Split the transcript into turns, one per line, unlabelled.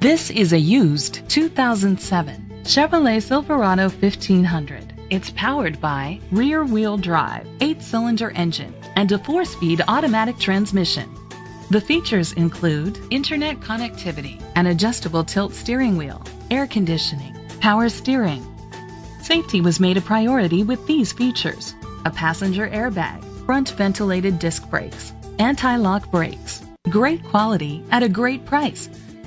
This is a used 2007 Chevrolet Silverado 1500. It's powered by rear wheel drive, eight cylinder engine, and a four speed automatic transmission. The features include internet connectivity, an adjustable tilt steering wheel, air conditioning, power steering. Safety was made a priority with these features a passenger airbag, front ventilated disc brakes, anti lock brakes. Great quality at a great price.